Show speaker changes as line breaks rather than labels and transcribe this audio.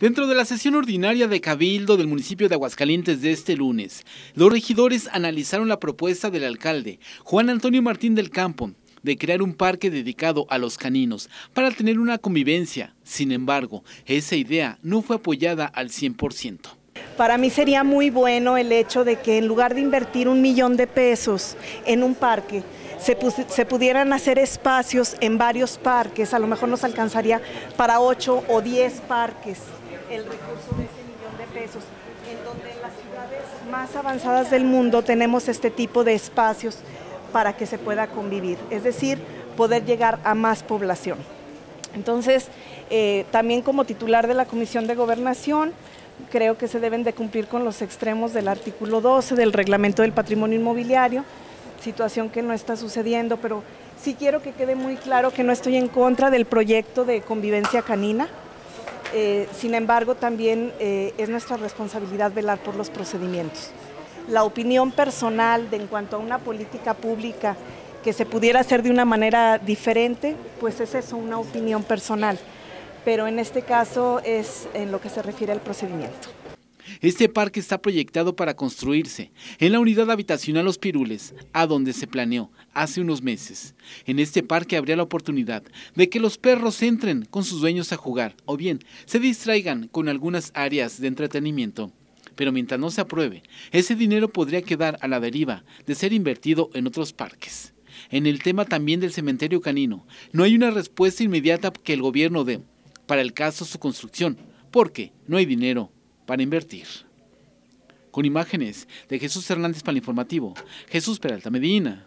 Dentro de la sesión ordinaria de Cabildo del municipio de Aguascalientes de este lunes, los regidores analizaron la propuesta del alcalde, Juan Antonio Martín del Campo, de crear un parque dedicado a los caninos para tener una convivencia. Sin embargo, esa idea no fue apoyada al 100%.
Para mí sería muy bueno el hecho de que en lugar de invertir un millón de pesos en un parque, se, se, pudieran hacer espacios en varios parques, a lo mejor nos alcanzaría para 8 o 10 parques el recurso de ese millón de pesos, en donde en las ciudades más avanzadas del mundo tenemos este tipo de espacios para que se pueda convivir, es decir, poder llegar a más población. Entonces, eh, también como titular de la Comisión de Gobernación, creo que se deben de cumplir con los extremos del artículo 12 del Reglamento del Patrimonio Inmobiliario, situación que no está sucediendo, pero sí quiero que quede muy claro que no estoy en contra del proyecto de convivencia canina, eh, sin embargo, también eh, es nuestra responsabilidad velar por los procedimientos. La opinión personal de en cuanto a una política pública que se pudiera hacer de una manera diferente, pues es eso, una opinión personal. Pero en este caso es en lo que se refiere al procedimiento.
Este parque está proyectado para construirse en la unidad habitacional Los Pirules, a donde se planeó hace unos meses. En este parque habría la oportunidad de que los perros entren con sus dueños a jugar o bien se distraigan con algunas áreas de entretenimiento. Pero mientras no se apruebe, ese dinero podría quedar a la deriva de ser invertido en otros parques. En el tema también del cementerio canino, no hay una respuesta inmediata que el gobierno dé para el caso su construcción, porque no hay dinero para invertir. Con imágenes de Jesús Hernández para el informativo, Jesús Peralta Medina.